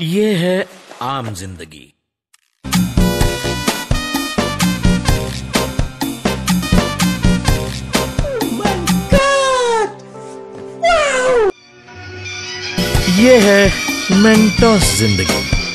ये है आम ज़िंदगी। ये है मेंटोस ज़िंदगी।